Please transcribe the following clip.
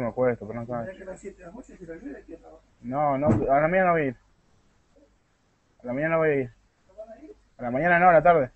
me pero no sabes. a la. No, no, a la mañana no voy a ir. A la mañana voy a ir? A la mañana no, a la tarde.